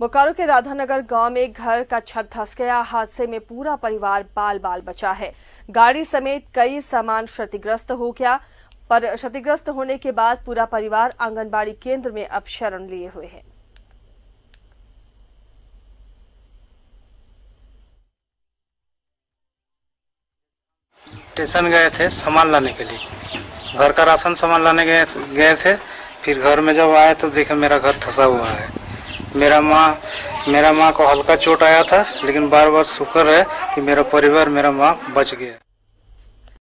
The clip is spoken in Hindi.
बोकारो के राधानगर गाँव में घर का छत धस गया। हादसे में पूरा परिवार बाल बाल बचा है। गाड़ी समेत कई सामान क्षतिग्रस्त हो गया। पर क्षतिग्रस्त होने के बाद पूरा परिवार आंगनबाड़ी केंद्र में अब शरण लिए हुए है। स्टेशन गए थे सामान लाने के लिए। घर का राशन सामान लाने गए गए थे। फिर घर में जब आए तो देखे मेरा घर धंसा हुआ है। मेरा माँ मेरा माँ को हल्का चोट आया था, लेकिन बार बार शुक्र है कि मेरा परिवार मेरा माँ बच गया।